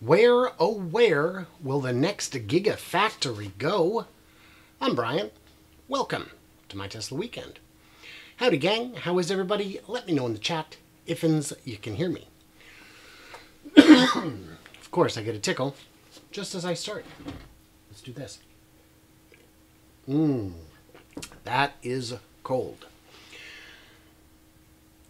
Where, oh where, will the next Gigafactory go? I'm Brian. Welcome to my Tesla Weekend. Howdy gang, how is everybody? Let me know in the chat ifins you can hear me. of course, I get a tickle just as I start. Let's do this. Mmm, that is cold.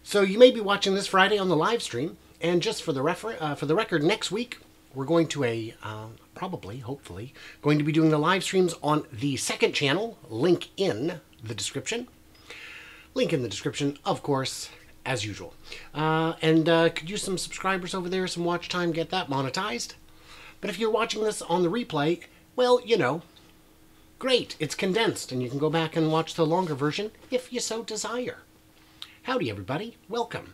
So you may be watching this Friday on the live stream, and just for the refer- uh, for the record, next week we're going to a uh, probably, hopefully, going to be doing the live streams on the second channel. Link in the description. Link in the description, of course, as usual. Uh, and uh, could use some subscribers over there, some watch time, get that monetized. But if you're watching this on the replay, well, you know, great. It's condensed, and you can go back and watch the longer version if you so desire. Howdy, everybody. Welcome.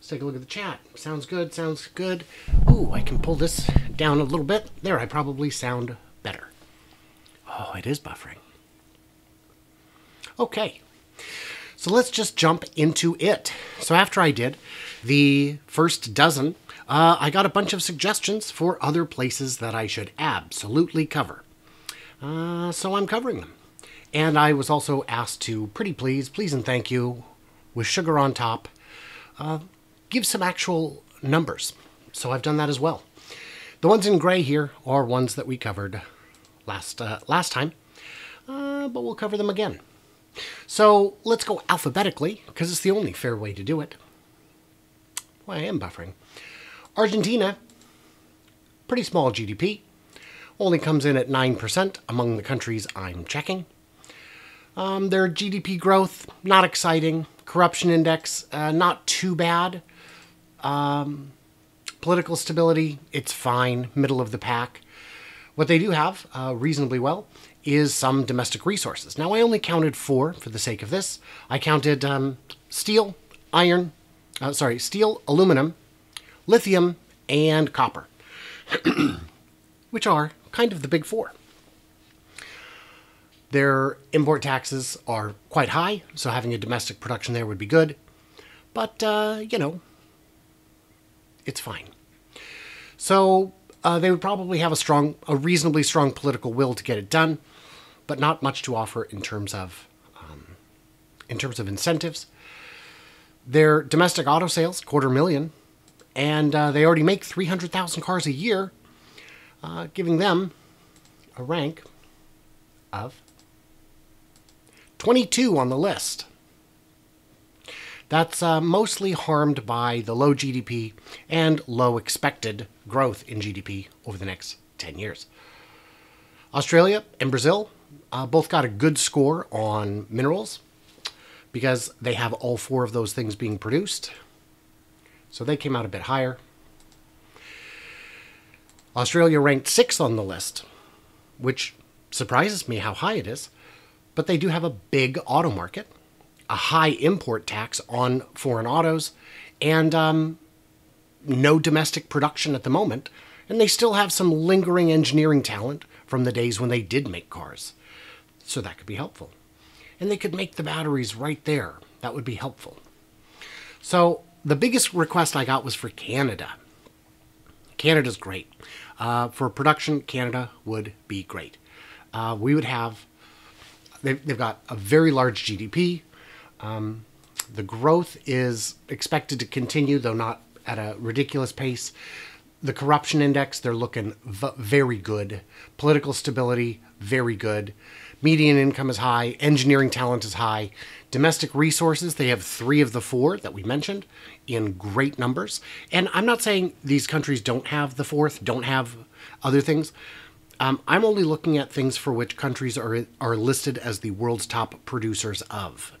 Let's take a look at the chat. Sounds good, sounds good. Ooh, I can pull this down a little bit. There, I probably sound better. Oh, it is buffering. Okay, so let's just jump into it. So after I did the first dozen, uh, I got a bunch of suggestions for other places that I should absolutely cover. Uh, so I'm covering them. And I was also asked to, pretty please, please and thank you, with sugar on top, uh, give some actual numbers. So I've done that as well. The ones in gray here are ones that we covered last uh, last time, uh, but we'll cover them again. So let's go alphabetically because it's the only fair way to do it. Why I am buffering. Argentina, pretty small GDP, only comes in at 9% among the countries I'm checking. Um, their GDP growth, not exciting. Corruption index, uh, not too bad. Um, political stability, it's fine, middle of the pack. What they do have uh, reasonably well is some domestic resources. Now, I only counted four for the sake of this. I counted um, steel, iron, uh, sorry, steel, aluminum, lithium, and copper, which are kind of the big four. Their import taxes are quite high, so having a domestic production there would be good. But, uh, you know, it's fine. So uh, they would probably have a strong, a reasonably strong political will to get it done, but not much to offer in terms of, um, in terms of incentives. Their domestic auto sales, quarter million, and uh, they already make 300,000 cars a year, uh, giving them a rank of 22 on the list. That's uh, mostly harmed by the low GDP and low expected growth in GDP over the next 10 years. Australia and Brazil uh, both got a good score on minerals because they have all four of those things being produced. So they came out a bit higher. Australia ranked sixth on the list, which surprises me how high it is. But they do have a big auto market, a high import tax on foreign autos, and um, no domestic production at the moment. And they still have some lingering engineering talent from the days when they did make cars. So that could be helpful. And they could make the batteries right there. That would be helpful. So the biggest request I got was for Canada. Canada's great. Uh, for production, Canada would be great. Uh, we would have they've, they've got a very large GDP. Um, the growth is expected to continue, though not at a ridiculous pace. The corruption index, they're looking very good. Political stability, very good. Median income is high. Engineering talent is high. Domestic resources, they have three of the four that we mentioned in great numbers. And I'm not saying these countries don't have the fourth, don't have other things. Um, I'm only looking at things for which countries are are listed as the world's top producers of.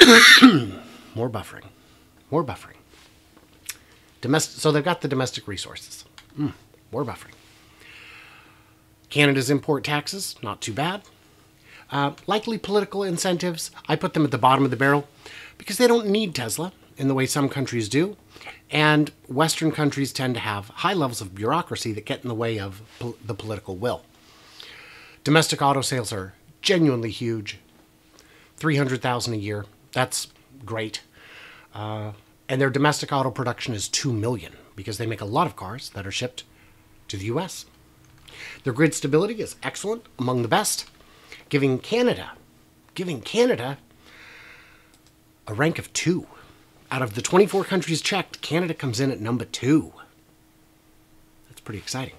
more buffering, more buffering. Domestic, so they've got the domestic resources. Mm, more buffering. Canada's import taxes, not too bad. Uh, likely political incentives, I put them at the bottom of the barrel because they don't need Tesla in the way some countries do. And Western countries tend to have high levels of bureaucracy that get in the way of po- the political will. Domestic auto sales are genuinely huge 300,000 a year. That's great. Uh, and their domestic auto production is 2 million. because they make a lot of cars that are shipped to the US. Their grid stability is excellent, among the best, giving Canada, giving Canada a rank of 2. Out of the 24 countries checked, Canada comes in at number 2. That's pretty exciting.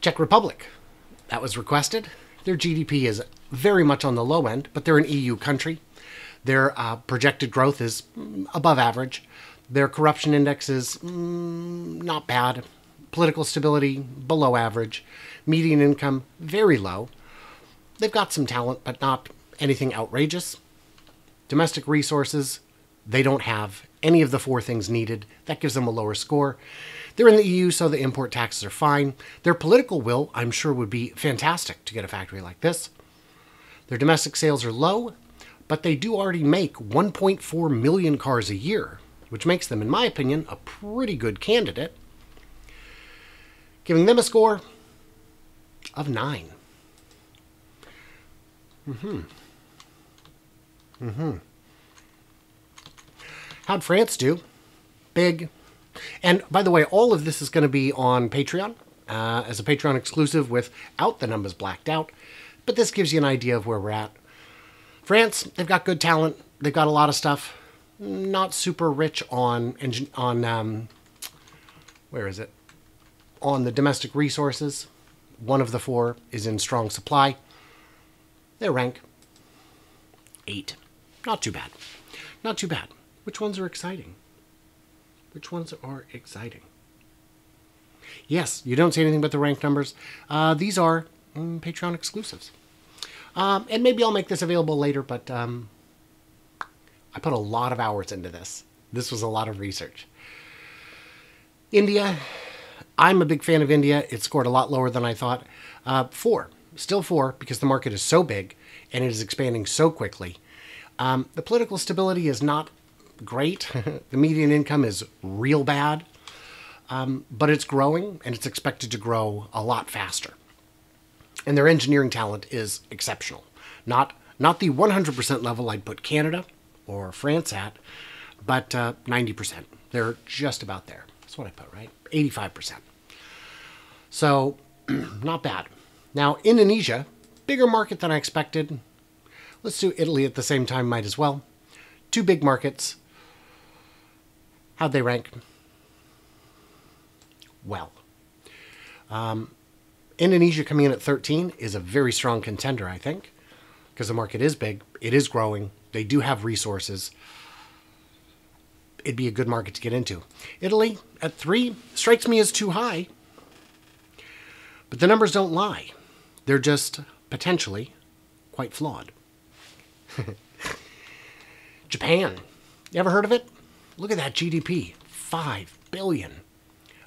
Czech Republic, that was requested. Their GDP is very much on the low end, but they're an EU country. Their uh, projected growth is above average. Their corruption index is mm, not bad. Political stability, below average. Median income, very low. They've got some talent, but not anything outrageous. Domestic resources, they don't have any of the four things needed. That gives them a lower score. They're in the EU, so the import taxes are fine. Their political will, I'm sure, would be fantastic to get a factory like this. Their domestic sales are low, but they do already make 1.4 million cars a year, which makes them, in my opinion, a pretty good candidate. Giving them a score of 9. Mm-hmm. Mm-hmm. How'd France do? Big. And by the way, all of this is going to be on Patreon uh, as a Patreon exclusive without the numbers blacked out. But this gives you an idea of where we're at. France, they've got good talent. They've got a lot of stuff. Not super rich on on um, where is it? On the domestic resources. One of the four is in strong supply. Their rank eight. Not too bad. Not too bad. Which ones are exciting? Which ones are exciting? Yes, you don't see anything but the rank numbers. Uh, these are mm, Patreon exclusives. Um, and maybe I'll make this available later, but um, I put a lot of hours into this. This was a lot of research. India, I'm a big fan of India. It scored a lot lower than I thought. Uh, four, still four, because the market is so big and it is expanding so quickly. Um, the political stability is not great. the median income is real bad, um, but it's growing and it's expected to grow a lot faster. And their engineering talent is exceptional. Not not the 100% level I'd put Canada or France at, but uh, 90%. They're just about there. That's what I put, right? 85%. So, not bad. Now, Indonesia, bigger market than I expected. Let's do Italy at the same time, might as well. Two big markets, How'd they rank? Well. Um, Indonesia coming in at 13 is a very strong contender, I think, because the market is big, it is growing, they do have resources. It'd be a good market to get into. Italy at 3 strikes me as too high, but the numbers don't lie. They're just potentially quite flawed. Japan. You ever heard of it? Look at that GDP, five billion.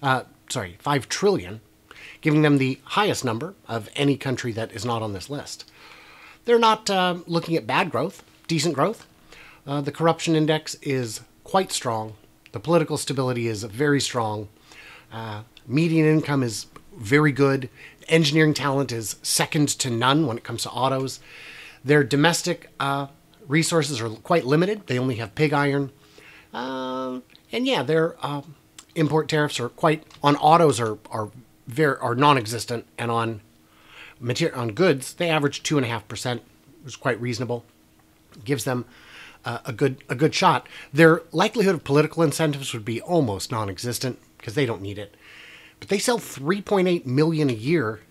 Uh, sorry, five trillion, giving them the highest number of any country that is not on this list. They're not uh, looking at bad growth, decent growth. Uh, the corruption index is quite strong. The political stability is very strong. Uh, median income is very good. Engineering talent is second to none when it comes to autos. Their domestic uh, resources are quite limited. They only have pig iron um, and yeah, their uh, import tariffs are quite on autos are are very are non-existent, and on material on goods they average two and a half percent, which is quite reasonable. Gives them uh, a good a good shot. Their likelihood of political incentives would be almost non-existent because they don't need it. But they sell 3.8 million a year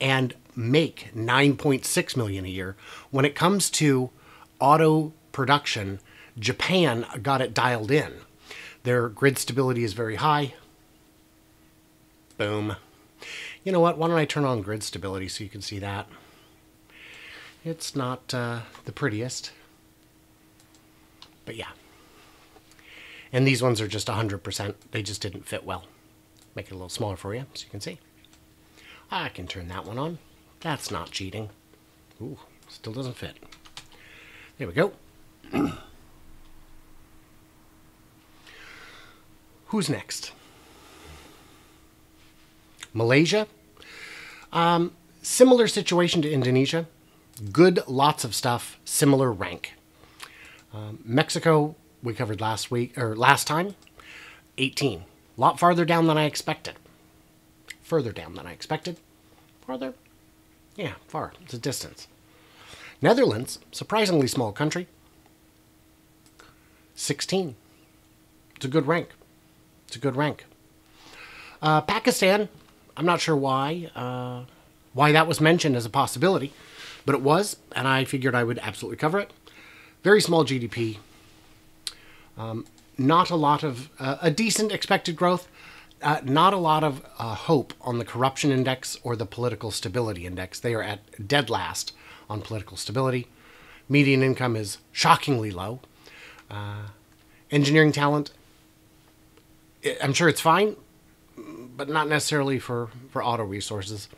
and make 9.6 million a year. When it comes to auto production, Japan got it dialed in. Their grid stability is very high. Boom. You know what? Why don't I turn on grid stability so you can see that? It's not uh, the prettiest. But yeah. And these ones are just 100%. They just didn't fit well. Make it a little smaller for you so you can see. I can turn that one on. That's not cheating. Ooh, still doesn't fit. There we go. Who's next? Malaysia. Um, similar situation to Indonesia. Good, lots of stuff, similar rank. Um, Mexico, we covered last week or last time. 18. A lot farther down than I expected. Further down than I expected. Farther? Yeah, far. It's a distance. Netherlands, surprisingly small country, 16. It's a good rank. It's a good rank. Uh, Pakistan, I'm not sure why, uh, why that was mentioned as a possibility, but it was, and I figured I would absolutely cover it. Very small GDP. Um, not a lot of, uh, a decent expected growth, uh, not a lot of uh, hope on the corruption index or the political stability index. They are at dead last on political stability. Median income is shockingly low. Uh, engineering talent, I'm sure it's fine, but not necessarily for, for auto resources.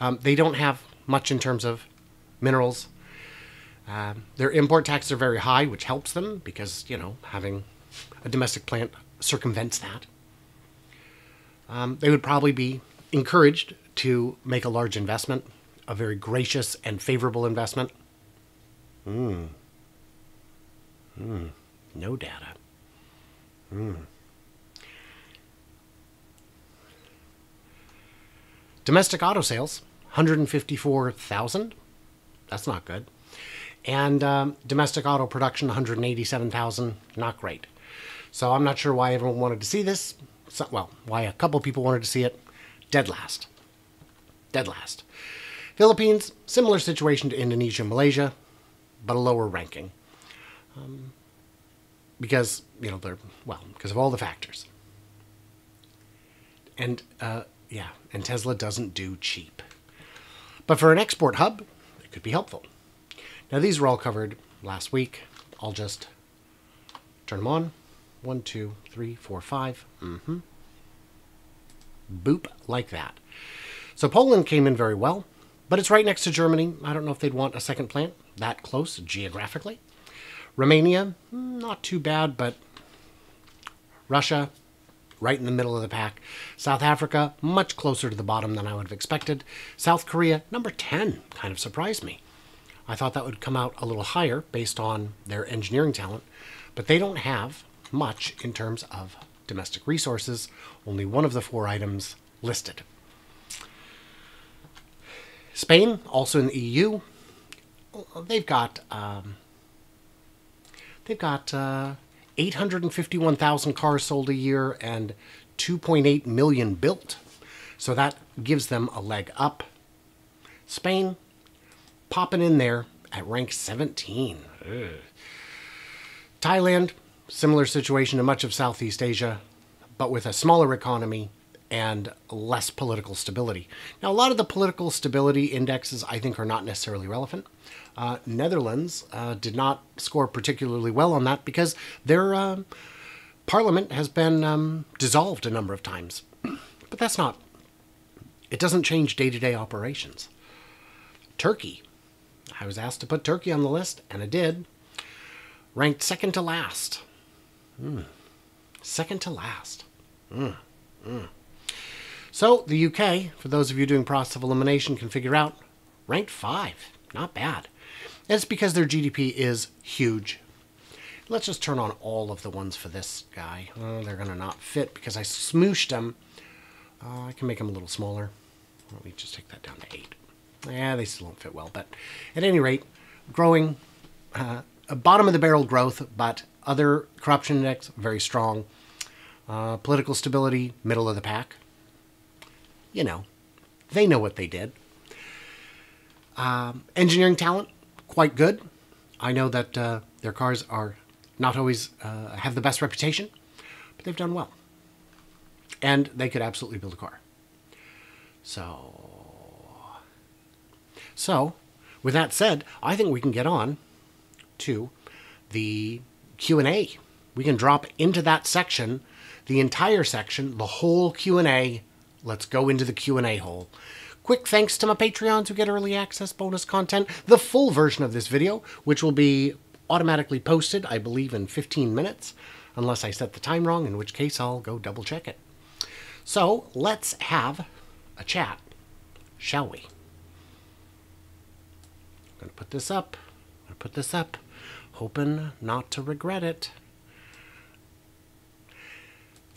Um, they don't have much in terms of minerals. Um, their import taxes are very high, which helps them because, you know, having a domestic plant circumvents that. Um, they would probably be encouraged to make a large investment, a very gracious and favorable investment. Hmm. Hmm. No data. Hmm. Domestic auto sales, 154,000. That's not good. And um, domestic auto production, 187,000. Not great. So I'm not sure why everyone wanted to see this. So, well, why a couple people wanted to see it. Dead last. Dead last. Philippines, similar situation to Indonesia and Malaysia, but a lower ranking. Um, because, you know, they're, well, because of all the factors. And, uh, yeah, and Tesla doesn't do cheap. But for an export hub, it could be helpful. Now, these were all covered last week. I'll just turn them on. One, two, three, four, five. Mm-hmm. Boop, like that. So Poland came in very well, but it's right next to Germany. I don't know if they'd want a second plant that close geographically. Romania, not too bad, but Russia, right in the middle of the pack. South Africa, much closer to the bottom than I would have expected. South Korea, number 10, kind of surprised me. I thought that would come out a little higher based on their engineering talent, but they don't have much in terms of domestic resources, only one of the four items listed. Spain, also in the EU, they've got um, they've got uh, 851,000 cars sold a year and 2.8 million built. So that gives them a leg up. Spain popping in there at rank 17. Ugh. Thailand, similar situation to much of Southeast Asia, but with a smaller economy and less political stability. Now, a lot of the political stability indexes I think are not necessarily relevant. Uh, Netherlands uh, did not score particularly well on that because their uh, parliament has been um, dissolved a number of times. But that's not, it doesn't change day to day operations. Turkey. I was asked to put Turkey on the list, and I did. Ranked second to last. Mm. Second to last. Mm. Mm. So the UK, for those of you doing process of elimination, can figure out ranked five. Not bad. It's because their GDP is huge. Let's just turn on all of the ones for this guy. Oh, they're going to not fit because I smooshed them. Uh, I can make them a little smaller. Let me just take that down to eight. Yeah, they still don't fit well, but at any rate, growing, uh, bottom of the barrel growth, but other corruption index very strong. Uh, political stability, middle of the pack you know, they know what they did. Um, engineering talent, quite good. I know that uh, their cars are not always uh, have the best reputation, but they've done well. And they could absolutely build a car. So, so with that said, I think we can get on to the Q&A. We can drop into that section, the entire section, the whole Q&A let's go into the Q&A hole. Quick thanks to my Patreons who get early access bonus content, the full version of this video, which will be automatically posted, I believe, in 15 minutes, unless I set the time wrong, in which case I'll go double check it. So let's have a chat, shall we? I'm going to put this up. I'm going to put this up, hoping not to regret it.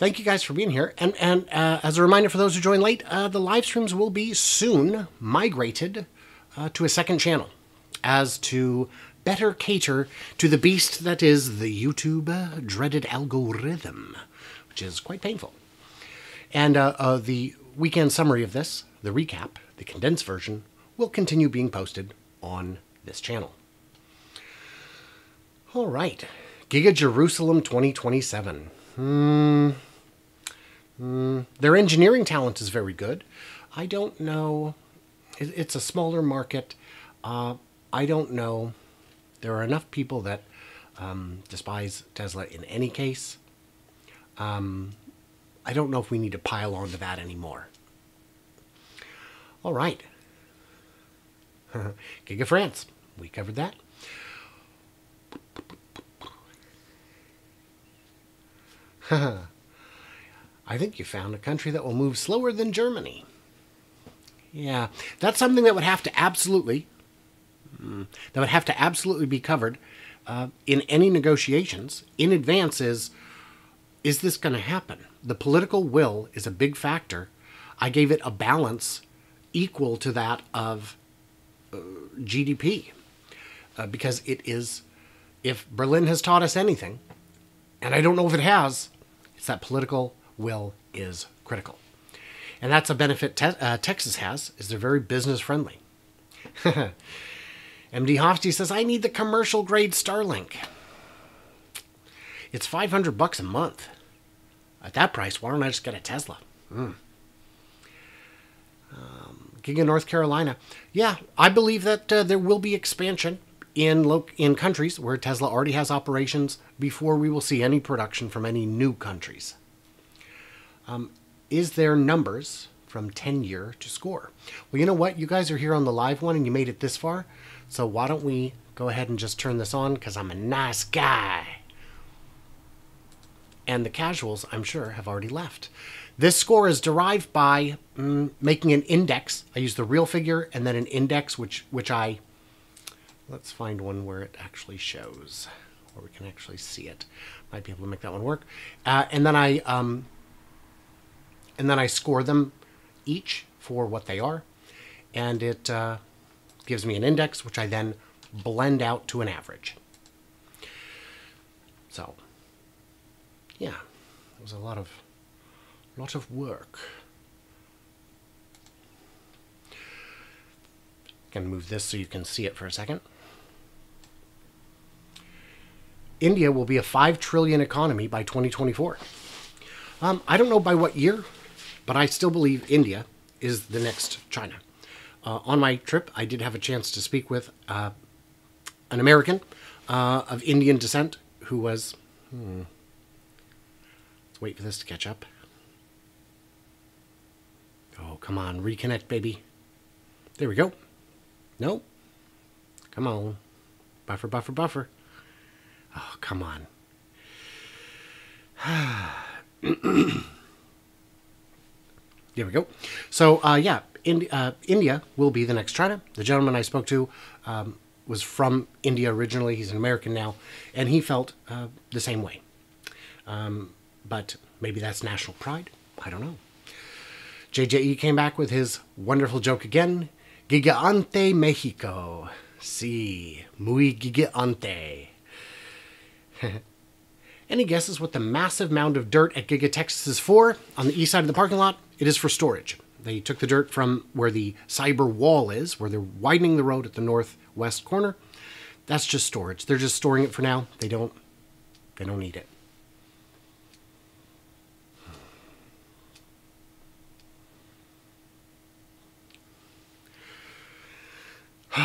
Thank you guys for being here. And and uh, as a reminder for those who join late, uh, the live streams will be soon migrated uh, to a second channel, as to better cater to the beast that is the YouTube uh, dreaded algorithm, which is quite painful. And uh, uh, the weekend summary of this, the recap, the condensed version, will continue being posted on this channel. All right, Giga Jerusalem 2027. Hmm. Hmm. Their engineering talent is very good. I don't know. It, it's a smaller market. Uh, I don't know. There are enough people that um, despise Tesla in any case. Um, I don't know if we need to pile on to that anymore. All right. Giga France. We covered that. I think you found a country that will move slower than Germany. Yeah, that's something that would have to absolutely mm, that would have to absolutely be covered uh, in any negotiations in advance. Is is this going to happen? The political will is a big factor. I gave it a balance equal to that of uh, GDP uh, because it is. If Berlin has taught us anything, and I don't know if it has, it's that political will is critical. And that's a benefit te- uh, Texas has, is they're very business friendly. MD Hofsty says, I need the commercial grade Starlink. It's 500 bucks a month. At that price, why don't I just get a Tesla? Mm. Um, Giga North Carolina. Yeah, I believe that uh, there will be expansion in lo- in countries where Tesla already has operations before we will see any production from any new countries. Um, is there numbers from tenure to score? Well, you know what? You guys are here on the live one and you made it this far. So why don't we go ahead and just turn this on because I'm a nice guy. And the casuals, I'm sure, have already left. This score is derived by mm, making an index. I use the real figure and then an index, which which I let's find one where it actually shows, where we can actually see it. Might be able to make that one work. Uh, and then I um, and then I score them each for what they are, and it uh, gives me an index, which I then blend out to an average. So, yeah, it was a lot of lot of work. Gonna move this so you can see it for a second. India will be a 5 trillion economy by 2024. Um, I don't know by what year, but I still believe India is the next China. Uh, on my trip, I did have a chance to speak with uh, an American uh, of Indian descent who was. Hmm, let's wait for this to catch up. Oh, come on, reconnect, baby. There we go. No. Come on. Buffer, buffer, buffer. Oh, come on. there we go. So, uh, yeah, uh, India will be the next China. The gentleman I spoke to um, was from India originally. He's an American now, and he felt uh, the same way. Um, but maybe that's national pride. I don't know. JJE came back with his wonderful joke again. Gigante Mexico. Si, muy gigante. Any guesses what the massive mound of dirt at Giga Texas is for on the east side of the parking lot? It is for storage. They took the dirt from where the cyber wall is, where they're widening the road at the northwest corner. That's just storage. They're just storing it for now. They don't they don't need it.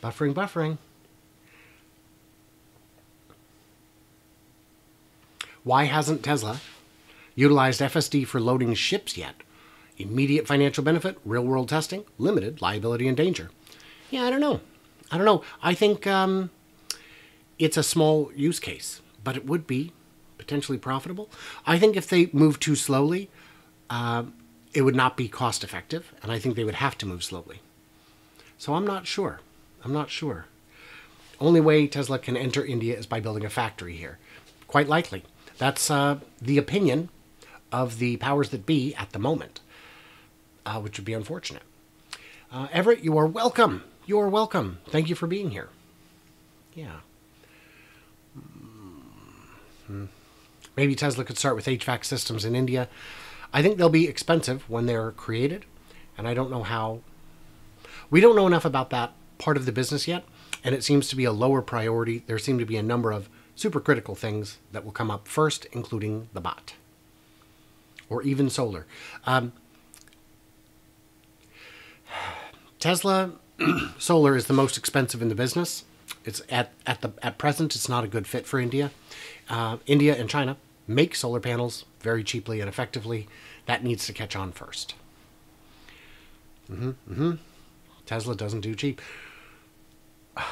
buffering, buffering. Why hasn't Tesla utilized FSD for loading ships yet? Immediate financial benefit, real world testing, limited liability and danger. Yeah, I don't know. I don't know. I think um, it's a small use case, but it would be potentially profitable. I think if they move too slowly, uh, it would not be cost effective, and I think they would have to move slowly. So I'm not sure. I'm not sure. Only way Tesla can enter India is by building a factory here. Quite likely. That's uh, the opinion of the powers that be at the moment, uh, which would be unfortunate. Uh, Everett, you are welcome. You are welcome. Thank you for being here. Yeah. Hmm. Maybe Tesla could start with HVAC systems in India. I think they'll be expensive when they're created, and I don't know how. We don't know enough about that part of the business yet, and it seems to be a lower priority. There seem to be a number of supercritical things that will come up first, including the bot or even solar. Um, Tesla solar is the most expensive in the business. It's at at the at present it's not a good fit for India. Uh, India and China make solar panels very cheaply and effectively. That needs to catch on 1st Mm-hmm. Mm-hmm. Tesla doesn't do cheap.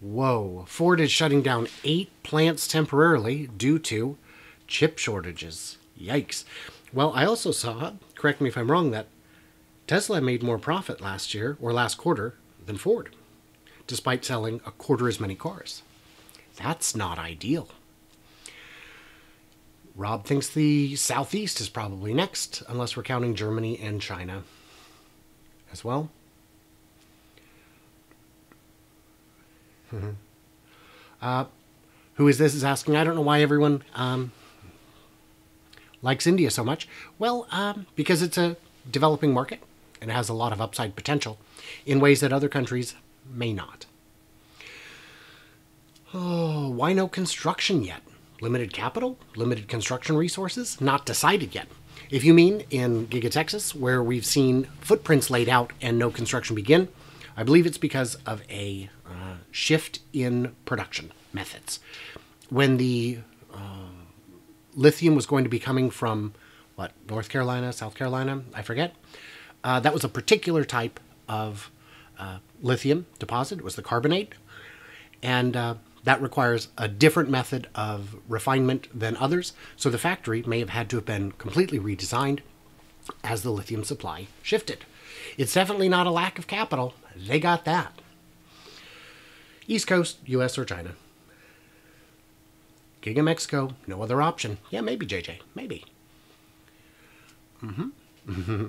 Whoa. Ford is shutting down eight plants temporarily due to chip shortages. Yikes. Well, I also saw, correct me if I'm wrong, that Tesla made more profit last year or last quarter than Ford, despite selling a quarter as many cars. That's not ideal. Rob thinks the Southeast is probably next, unless we're counting Germany and China as well. Mm-hmm. Uh, who is this is asking, I don't know why everyone um, likes India so much. Well, um, because it's a developing market and has a lot of upside potential in ways that other countries may not. Oh, why no construction yet? Limited capital? Limited construction resources? Not decided yet. If you mean in Giga Texas, where we've seen footprints laid out and no construction begin, I believe it's because of a uh, shift in production methods. When the lithium was going to be coming from, what, North Carolina, South Carolina, I forget, uh, that was a particular type of uh, lithium deposit. It was the carbonate. And uh, that requires a different method of refinement than others. So the factory may have had to have been completely redesigned as the lithium supply shifted. It's definitely not a lack of capital. They got that. East Coast, US or China. Giga Mexico, no other option. Yeah, maybe, JJ. Maybe. Mm-hmm.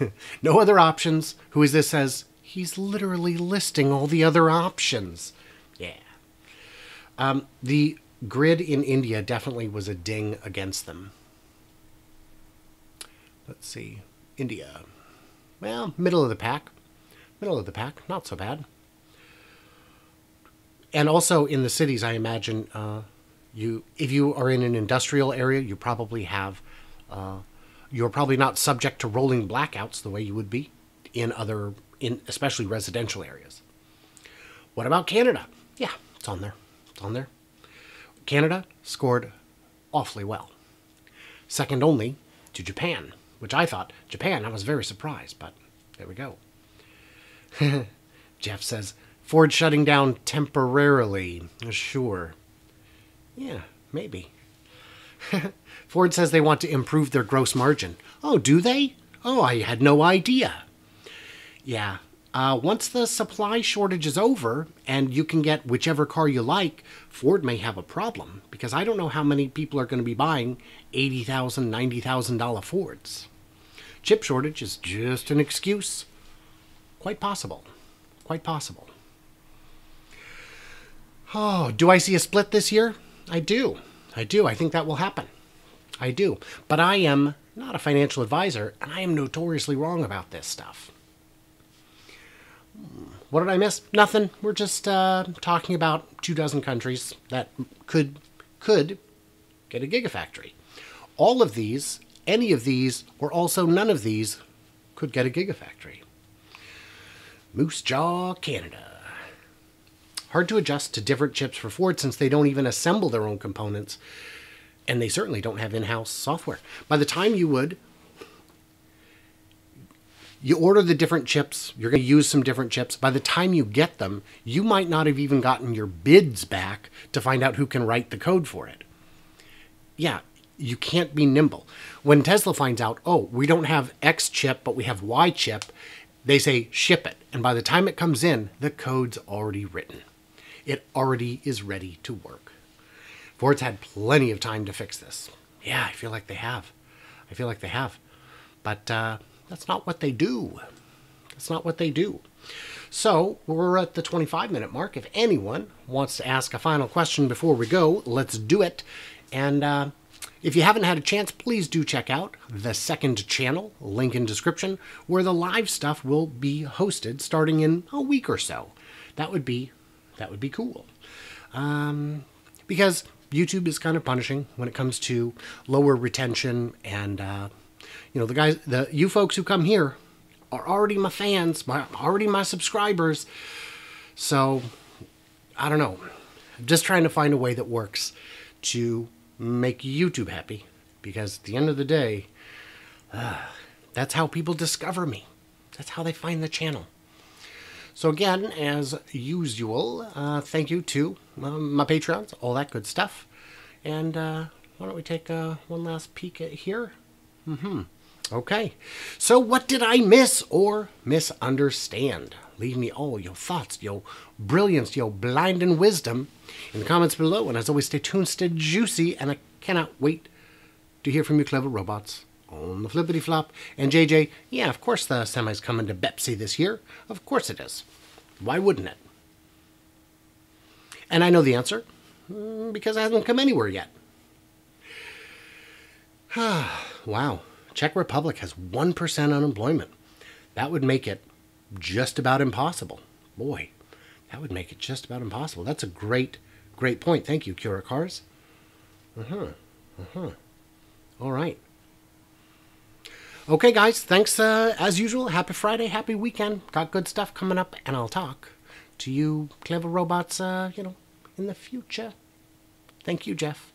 no other options. Who is this says, he's literally listing all the other options. Yeah. Um, the grid in India definitely was a ding against them. Let's see. India. Well, middle of the pack. Middle of the pack. Not so bad. And also in the cities, I imagine uh, you, if you are in an industrial area, you probably have, uh, you're probably not subject to rolling blackouts the way you would be in other, in especially residential areas. What about Canada? Yeah, it's on there. It's on there. Canada scored awfully well. Second only to Japan, which I thought, Japan, I was very surprised, but there we go. Jeff says, Ford shutting down temporarily. Sure. Yeah, maybe. Ford says they want to improve their gross margin. Oh, do they? Oh, I had no idea. Yeah. Uh, once the supply shortage is over and you can get whichever car you like, Ford may have a problem because I don't know how many people are going to be buying $80,000, $90,000 Fords. Chip shortage is just an excuse. Quite possible. Quite possible. Oh, do I see a split this year? I do. I do. I think that will happen. I do. But I am not a financial advisor, and I am notoriously wrong about this stuff. What did I miss? Nothing. We're just uh, talking about two dozen countries that could could get a gigafactory. All of these, any of these, or also none of these, could get a gigafactory. Moose Jaw, Canada. Hard to adjust to different chips for Ford since they don't even assemble their own components. And they certainly don't have in house software. By the time you would, you order the different chips, you're going to use some different chips. By the time you get them, you might not have even gotten your bids back to find out who can write the code for it. Yeah, you can't be nimble. When Tesla finds out, oh, we don't have X chip, but we have Y chip, they say ship it. And by the time it comes in, the code's already written it already is ready to work. Ford's had plenty of time to fix this. Yeah, I feel like they have. I feel like they have. But uh, that's not what they do. That's not what they do. So we're at the 25 minute mark. If anyone wants to ask a final question before we go, let's do it. And uh, if you haven't had a chance, please do check out the second channel, link in description, where the live stuff will be hosted starting in a week or so. That would be that would be cool. Um, because YouTube is kind of punishing when it comes to lower retention and uh, you know the guys the you folks who come here are already my fans, my already my subscribers. So I don't know. I'm just trying to find a way that works to make YouTube happy because at the end of the day, uh, that's how people discover me. That's how they find the channel. So again, as usual, uh, thank you to uh, my patrons, all that good stuff. And uh, why don't we take uh, one last peek at here? Mm-hmm. Okay. So what did I miss or misunderstand? Leave me all your thoughts, your brilliance, your blinding wisdom in the comments below. And as always, stay tuned, stay juicy, and I cannot wait to hear from you clever robots on the flippity flop. And JJ, yeah, of course the semi's coming to Pepsi this year. Of course it is. Why wouldn't it? And I know the answer mm, because it hasn't come anywhere yet. wow. Czech Republic has 1% unemployment. That would make it just about impossible. Boy, that would make it just about impossible. That's a great, great point. Thank you, Cura Cars. Uh-huh. Uh-huh. All right. Okay, guys, thanks uh, as usual. Happy Friday, happy weekend. Got good stuff coming up, and I'll talk to you clever robots, uh, you know, in the future. Thank you, Jeff.